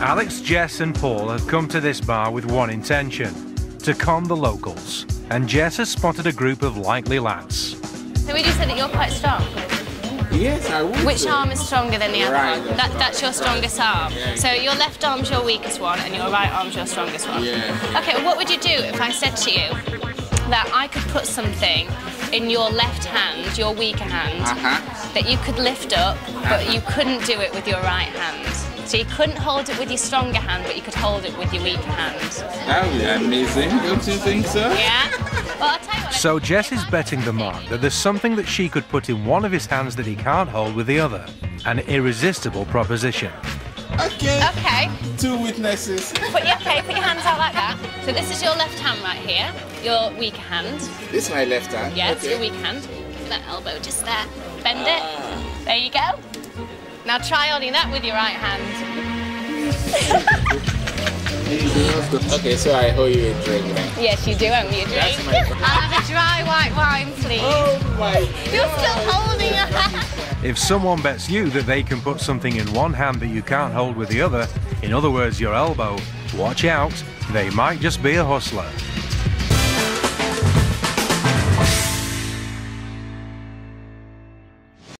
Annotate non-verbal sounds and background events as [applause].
Alex, Jess, and Paul have come to this bar with one intention to con the locals. And Jess has spotted a group of likely lads. So would you say that you're quite strong? Yes, I would. Which say. arm is stronger than the other Right, one? that's That, that's your strongest arm. So your left arm's your weakest one and your right arm's your strongest one. Yeah. Okay, well, what would you do if I said to you that I could put something in your left hand, your weaker hand, Uh-huh. that you could lift up, but you couldn't do it with your right hand? So you couldn't hold it with your stronger hand, but you could hold it with your weaker hand. That would be amazing. Don't you think so? Yeah? Well, I'll tell you what. So. Jess is betting the mark that there's something that she could put in one of his hands that he can't hold with the other. An irresistible proposition. Okay. Okay. Two witnesses. Put your, okay, put your hands out like that. So this is your left hand right here, your weaker hand. This is my left hand. Yes, okay. your weak hand. That elbow just there. Bend it. Ah. There you go. Now try holding that with your right hand. [laughs] Okay, so I owe you a drink then. Yes, you do owe me a drink. I'll have a dry white wine, please. Oh my You're still holding it. If someone bets you that they can put something in one hand that you can't hold with the other, in other words, your elbow, watch out, they might just be a hustler.